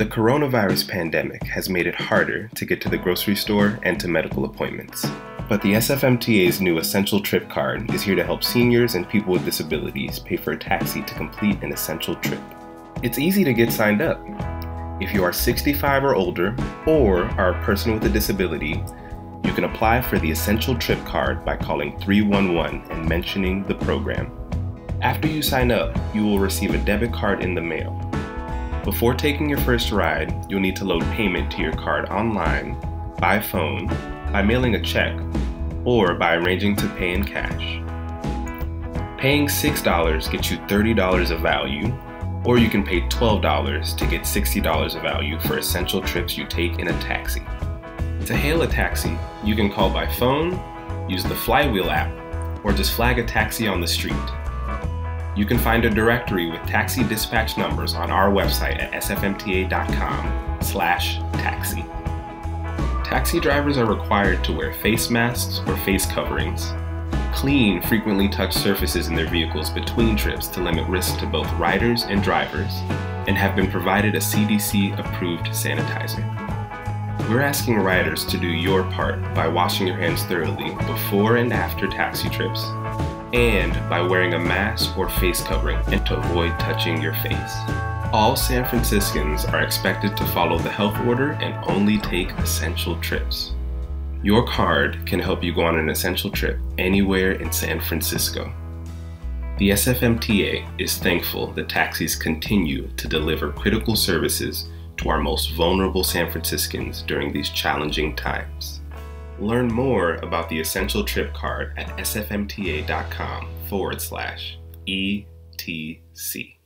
The coronavirus pandemic has made it harder to get to the grocery store and to medical appointments. But the SFMTA's new Essential Trip Card is here to help seniors and people with disabilities pay for a taxi to complete an essential trip. It's easy to get signed up. If you are 65 or older, or are a person with a disability, you can apply for the Essential Trip Card by calling 311 and mentioning the program. After you sign up, you will receive a debit card in the mail. Before taking your first ride, you'll need to load payment to your card online, by phone, by mailing a check, or by arranging to pay in cash. Paying $6 gets you $30 of value, or you can pay $12 to get $60 of value for essential trips you take in a taxi. To hail a taxi, you can call by phone, use the Flywheel app, or just flag a taxi on the street. You can find a directory with taxi dispatch numbers on our website at sfmta.com slash taxi. Taxi drivers are required to wear face masks or face coverings, clean frequently touched surfaces in their vehicles between trips to limit risk to both riders and drivers, and have been provided a CDC approved sanitizer. We're asking riders to do your part by washing your hands thoroughly before and after taxi trips, and by wearing a mask or face covering and to avoid touching your face. All San Franciscans are expected to follow the health order and only take essential trips. Your card can help you go on an essential trip anywhere in San Francisco. The SFMTA is thankful that taxis continue to deliver critical services to our most vulnerable San Franciscans during these challenging times. Learn more about the Essential Trip Card at sfmta.com forward slash ETC.